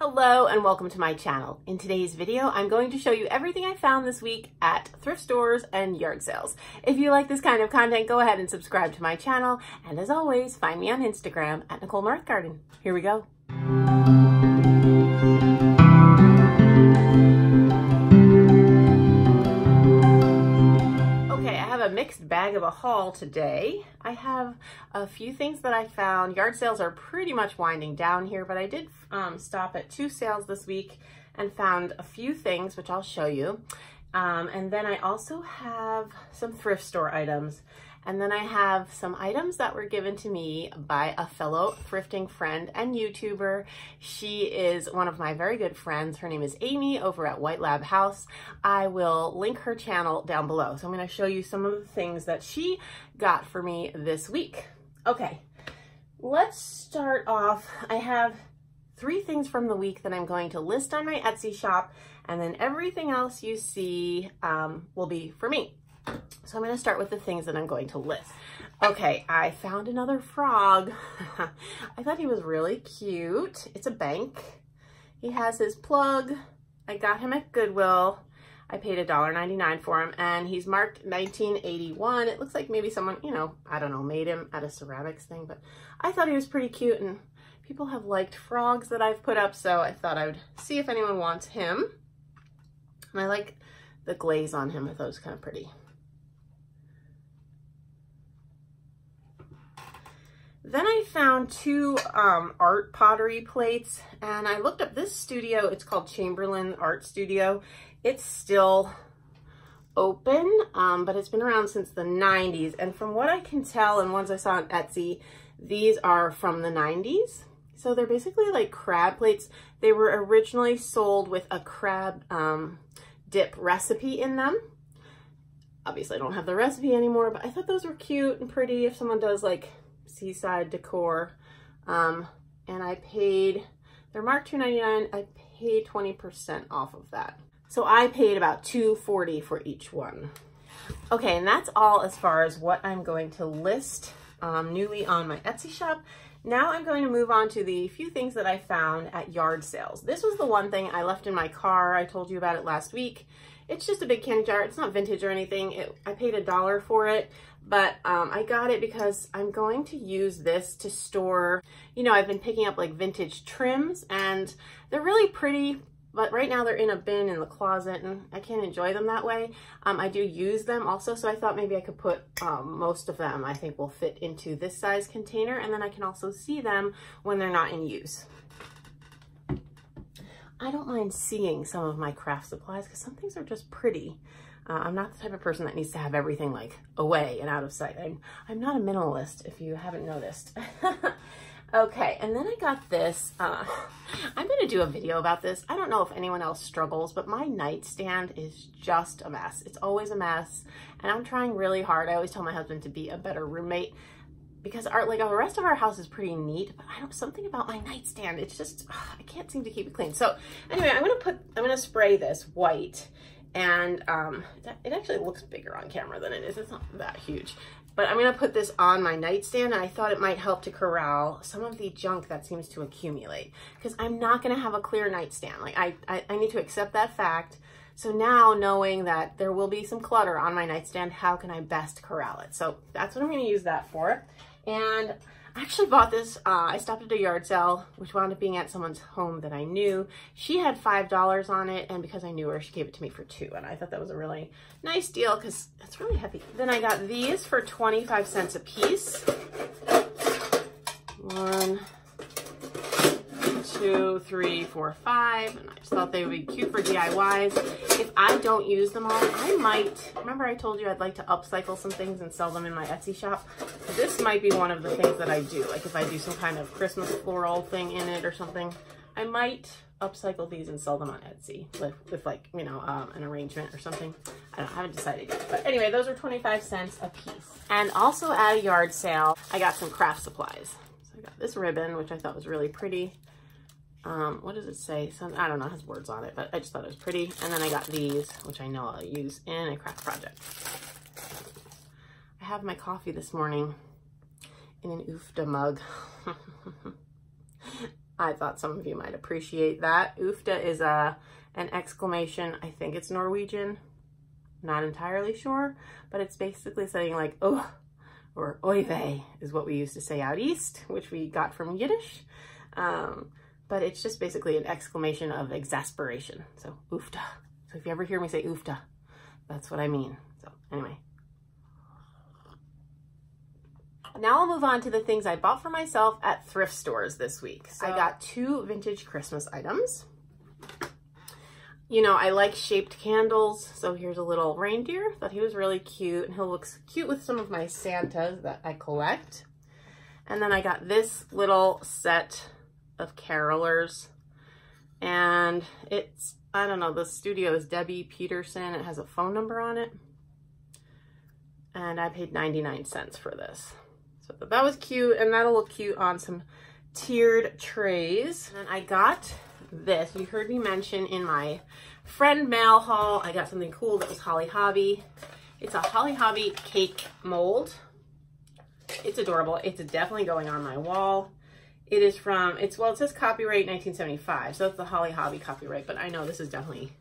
Hello and welcome to my channel. In today's video, I'm going to show you everything I found this week at thrift stores and yard sales. If you like this kind of content, go ahead and subscribe to my channel. And as always, find me on Instagram at Nicole Northgarden. Here we go. Mixed bag of a haul today. I have a few things that I found. Yard sales are pretty much winding down here, but I did um, stop at two sales this week and found a few things, which I'll show you. Um, and then I also have some thrift store items. And then I have some items that were given to me by a fellow thrifting friend and YouTuber. She is one of my very good friends. Her name is Amy over at White Lab House. I will link her channel down below. So I'm gonna show you some of the things that she got for me this week. Okay, let's start off. I have three things from the week that I'm going to list on my Etsy shop and then everything else you see um, will be for me. So I'm going to start with the things that I'm going to list. Okay, I found another frog. I thought he was really cute. It's a bank. He has his plug. I got him at Goodwill. I paid $1.99 for him and he's marked 1981. It looks like maybe someone, you know, I don't know, made him at a ceramics thing, but I thought he was pretty cute and people have liked frogs that I've put up, so I thought I would see if anyone wants him. And I like the glaze on him. I thought it was kind of pretty. Then I found two um, art pottery plates and I looked up this studio. It's called Chamberlain Art Studio. It's still open, um, but it's been around since the 90s. And from what I can tell and ones I saw on Etsy, these are from the 90s. So they're basically like crab plates. They were originally sold with a crab um, dip recipe in them. Obviously I don't have the recipe anymore, but I thought those were cute and pretty if someone does like seaside decor. Um, and I paid, they're marked $2.99. I paid 20% off of that. So I paid about $2.40 for each one. Okay, and that's all as far as what I'm going to list um, newly on my Etsy shop. Now I'm going to move on to the few things that I found at yard sales. This was the one thing I left in my car. I told you about it last week. It's just a big candy jar. It's not vintage or anything. It, I paid a dollar for it, but um, I got it because I'm going to use this to store, you know, I've been picking up like vintage trims and they're really pretty, but right now they're in a bin in the closet and I can't enjoy them that way. Um, I do use them also, so I thought maybe I could put um, most of them I think will fit into this size container and then I can also see them when they're not in use. I don't mind seeing some of my craft supplies because some things are just pretty. Uh, I'm not the type of person that needs to have everything like away and out of sight. I'm, I'm not a minimalist if you haven't noticed. okay, and then I got this. Uh, I'm going to do a video about this. I don't know if anyone else struggles, but my nightstand is just a mess. It's always a mess, and I'm trying really hard. I always tell my husband to be a better roommate because our like the rest of our house is pretty neat, but I don't something about my nightstand. It's just I can't seem to keep it clean. So anyway, I'm gonna put I'm gonna spray this white, and um, it actually looks bigger on camera than it is. It's not that huge, but I'm gonna put this on my nightstand, and I thought it might help to corral some of the junk that seems to accumulate because I'm not gonna have a clear nightstand. Like I, I I need to accept that fact. So now knowing that there will be some clutter on my nightstand, how can I best corral it? So that's what I'm gonna use that for. And I actually bought this, uh, I stopped at a yard sale, which wound up being at someone's home that I knew. She had $5 on it, and because I knew her, she gave it to me for two, and I thought that was a really nice deal because it's really heavy. Then I got these for 25 cents a piece. One, three, four, five. And I just thought they would be cute for DIYs. If I don't use them all, I might, remember I told you I'd like to upcycle some things and sell them in my Etsy shop? This might be one of the things that I do. Like if I do some kind of Christmas floral thing in it or something, I might upcycle these and sell them on Etsy with, with like, you know, um, an arrangement or something. I don't I haven't decided yet. But anyway, those are 25 cents a piece. And also at a yard sale, I got some craft supplies. So I got this ribbon, which I thought was really pretty. Um, what does it say? Some, I don't know, has words on it, but I just thought it was pretty. And then I got these, which I know I'll use in a craft project. I have my coffee this morning in an oofda mug. I thought some of you might appreciate that. Ufta is a an exclamation. I think it's Norwegian. Not entirely sure, but it's basically saying like, oh, or oy vey is what we used to say out east, which we got from Yiddish. Um, but it's just basically an exclamation of exasperation. So oofta. So if you ever hear me say oofta, that's what I mean. So anyway. Now I'll move on to the things I bought for myself at thrift stores this week. So I oh. got two vintage Christmas items you know, I like shaped candles. So here's a little reindeer. Thought he was really cute. And he looks cute with some of my Santas that I collect. And then I got this little set of carolers. And it's, I don't know, the studio is Debbie Peterson. It has a phone number on it. And I paid 99 cents for this. So that was cute. And that'll look cute on some tiered trays. And I got this. You heard me mention in my friend mail haul, I got something cool that was Holly Hobbie. It's a Holly Hobbie cake mold. It's adorable. It's definitely going on my wall. It is from, it's, well, it says copyright 1975, so it's the Holly Hobbie copyright, but I know this has definitely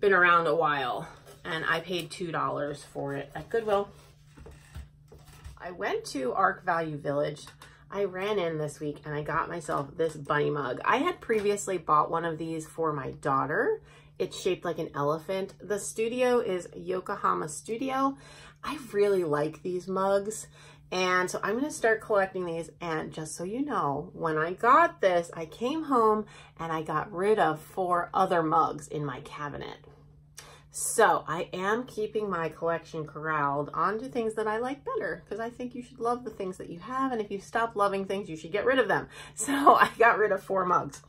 been around a while, and I paid $2 for it at Goodwill. I went to Arc Value Village I ran in this week and I got myself this bunny mug. I had previously bought one of these for my daughter. It's shaped like an elephant. The studio is Yokohama Studio. I really like these mugs. And so I'm going to start collecting these. And just so you know, when I got this, I came home and I got rid of four other mugs in my cabinet. So I am keeping my collection corralled onto things that I like better because I think you should love the things that you have. And if you stop loving things, you should get rid of them. So I got rid of four mugs.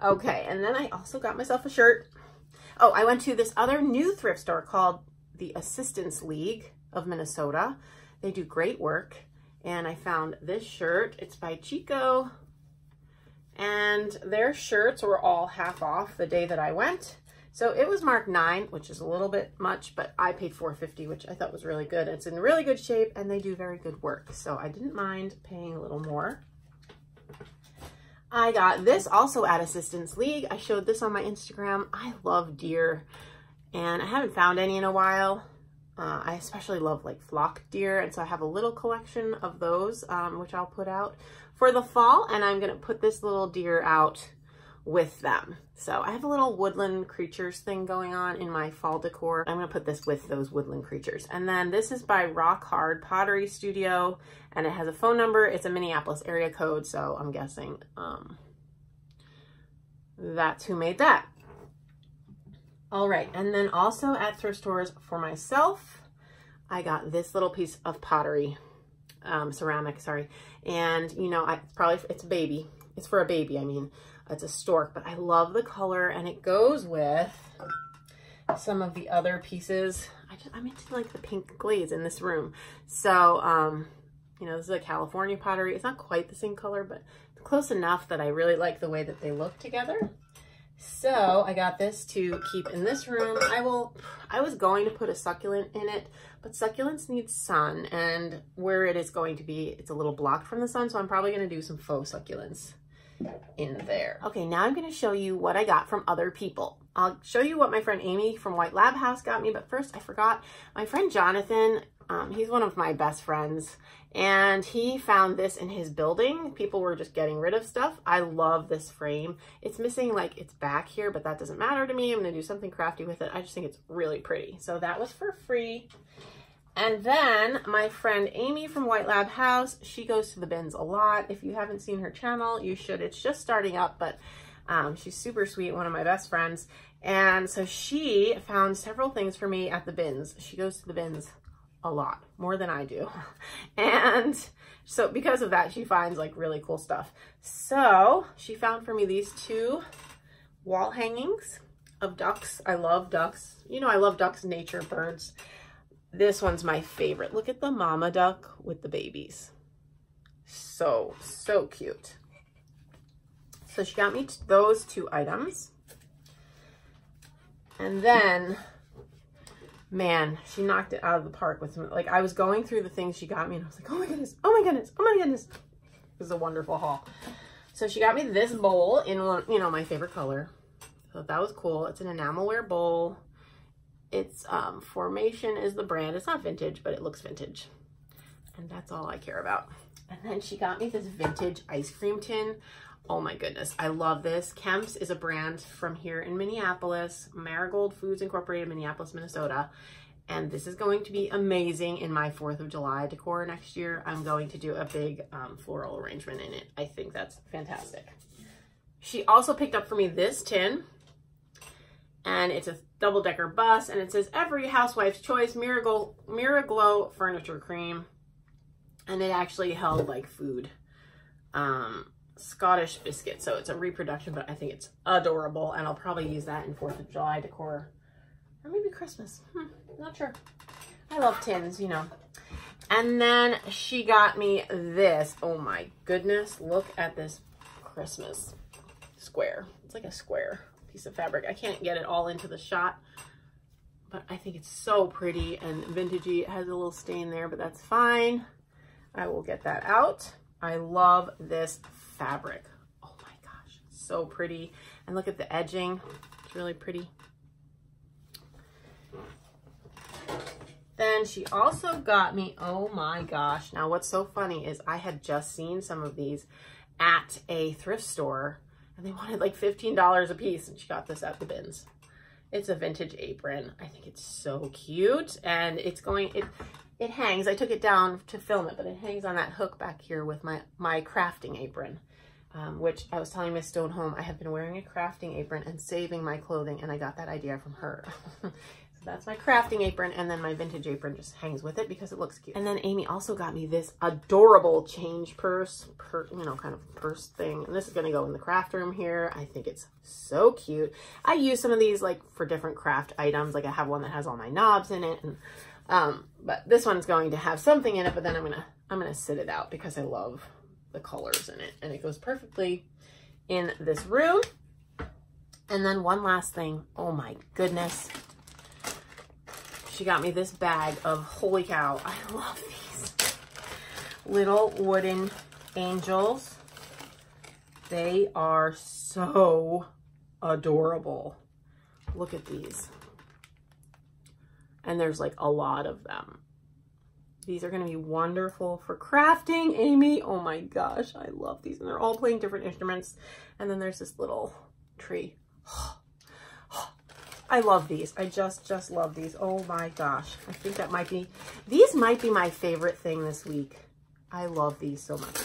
Okay, and then I also got myself a shirt. Oh, I went to this other new thrift store called the Assistance League of Minnesota. They do great work. And I found this shirt. It's by Chico. And their shirts were all half off the day that I went. So it was marked nine, which is a little bit much, but I paid 450, which I thought was really good. It's in really good shape and they do very good work. So I didn't mind paying a little more. I got this also at Assistance League. I showed this on my Instagram. I love deer and I haven't found any in a while. Uh, I especially love like flock deer. And so I have a little collection of those, um, which I'll put out for the fall. And I'm to put this little deer out with them. So I have a little woodland creatures thing going on in my fall decor. I'm gonna put this with those woodland creatures. And then this is by Rock Hard Pottery Studio and it has a phone number. It's a Minneapolis area code, so I'm guessing um, that's who made that. All right, and then also at thrift stores for myself, I got this little piece of pottery, um, ceramic, sorry. And you know, I, it's probably, it's a baby. It's for a baby, I mean. It's a stork, but I love the color and it goes with some of the other pieces. I just, I'm into like the pink glaze in this room. So, um, you know, this is a California pottery. It's not quite the same color, but close enough that I really like the way that they look together. So I got this to keep in this room. I will, I was going to put a succulent in it, but succulents need sun and where it is going to be, it's a little blocked from the sun. So I'm probably going to do some faux succulents in there. Okay, now I'm gonna show you what I got from other people. I'll show you what my friend Amy from White Lab House got me, but first I forgot. My friend Jonathan, um, he's one of my best friends, and he found this in his building. People were just getting rid of stuff. I love this frame. It's missing like its back here, but that doesn't matter to me. I'm gonna do something crafty with it. I just think it's really pretty. So that was for free. And then my friend Amy from White Lab House, she goes to the bins a lot. If you haven't seen her channel, you should. It's just starting up, but um, she's super sweet, one of my best friends. And so she found several things for me at the bins. She goes to the bins a lot, more than I do. And so because of that, she finds like really cool stuff. So she found for me these two wall hangings of ducks. I love ducks. You know, I love ducks, nature, birds. This one's my favorite. Look at the mama duck with the babies. So, so cute. So she got me those two items. And then, man, she knocked it out of the park with some, like I was going through the things she got me and I was like, oh my goodness, oh my goodness, oh my goodness. It was a wonderful haul. So she got me this bowl in you know, my favorite color. So that was cool. It's an enamelware bowl. It's um, Formation is the brand. It's not vintage, but it looks vintage. And that's all I care about. And then she got me this vintage ice cream tin. Oh my goodness, I love this. Kemp's is a brand from here in Minneapolis, Marigold Foods Incorporated, Minneapolis, Minnesota. And this is going to be amazing in my 4th of July decor next year. I'm going to do a big um, floral arrangement in it. I think that's fantastic. She also picked up for me this tin and it's a double decker bus and it says every housewife's choice Miraglow, Miraglow furniture cream. And it actually held like food. Um Scottish biscuit so it's a reproduction but I think it's adorable and I'll probably use that in 4th of July decor. Or maybe Christmas. Hmm, not sure. I love tins you know. And then she got me this. Oh my goodness look at this Christmas square. It's like a square piece of fabric. I can't get it all into the shot, but I think it's so pretty and vintagey. It has a little stain there, but that's fine. I will get that out. I love this fabric. Oh my gosh, so pretty. And look at the edging. It's really pretty. Then she also got me, oh my gosh. Now what's so funny is I had just seen some of these at a thrift store and they wanted like $15 a piece and she got this at the bins. It's a vintage apron. I think it's so cute and it's going, it, it hangs. I took it down to film it, but it hangs on that hook back here with my, my crafting apron. Um, which I was telling Miss Stone Home, I have been wearing a crafting apron and saving my clothing, and I got that idea from her. that's my crafting apron and then my vintage apron just hangs with it because it looks cute. And then Amy also got me this adorable change purse, per, you know, kind of purse thing. And this is going to go in the craft room here. I think it's so cute. I use some of these like for different craft items. Like I have one that has all my knobs in it. And, um, but this one's going to have something in it, but then I'm going to, I'm going to sit it out because I love the colors in it and it goes perfectly in this room. And then one last thing. Oh my goodness she got me this bag of, holy cow, I love these little wooden angels. They are so adorable. Look at these. And there's like a lot of them. These are going to be wonderful for crafting, Amy. Oh my gosh, I love these. And they're all playing different instruments. And then there's this little tree. I love these. I just, just love these. Oh my gosh. I think that might be, these might be my favorite thing this week. I love these so much.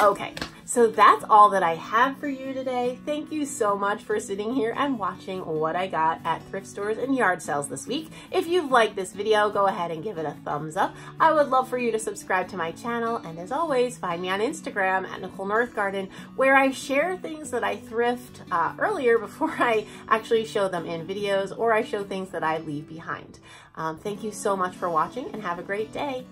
Okay, so that's all that I have for you today. Thank you so much for sitting here and watching what I got at thrift stores and yard sales this week. If you've liked this video, go ahead and give it a thumbs up. I would love for you to subscribe to my channel. And as always, find me on Instagram at Nicole Northgarden, where I share things that I thrift uh, earlier before I actually show them in videos or I show things that I leave behind. Um, thank you so much for watching and have a great day.